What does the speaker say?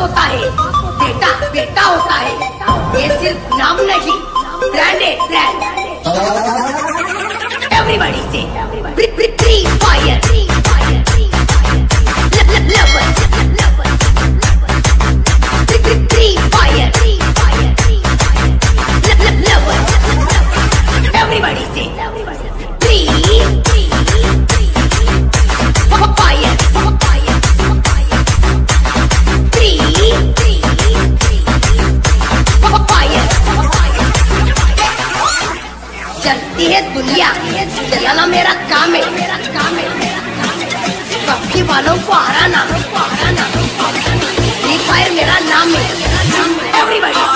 होता है। बेटा बेटा होता है। ये सिर्फ़ नाम नहीं ब्रांड है ब्रांड एवरीबॉडी से फ्री फायर चलती है दुनिया। चलाना मेरा काम है। मेरा काम है पक्षी वालों को हराना। फ्री फायर मेरा नाम है। एवरीबॉडी